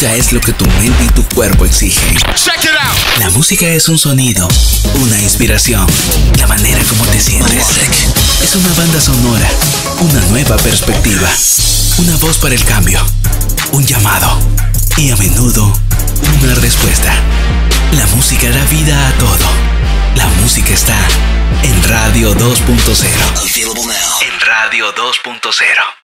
música es lo que tu mente y tu cuerpo exigen. La música es un sonido, una inspiración, la manera como te sientes. Es una banda sonora, una nueva perspectiva, una voz para el cambio, un llamado y a menudo una respuesta. La música da vida a todo. La música está en Radio 2.0. En Radio 2.0.